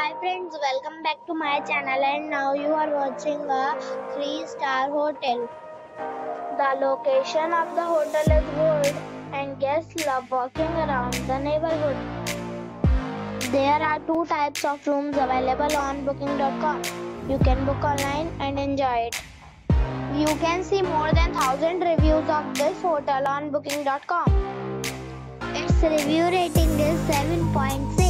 Hi friends, welcome back to my channel and now you are watching a 3 star hotel. The location of the hotel is good and guests love walking around the neighborhood. There are two types of rooms available on booking.com. You can book online and enjoy it. You can see more than 1000 reviews of this hotel on booking.com. Its review rating is 7.6 which is